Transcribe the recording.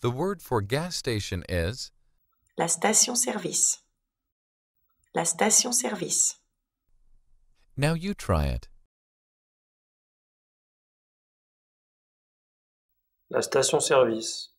The word for gas station is La station-service. La station-service. Now you try it. La station-service.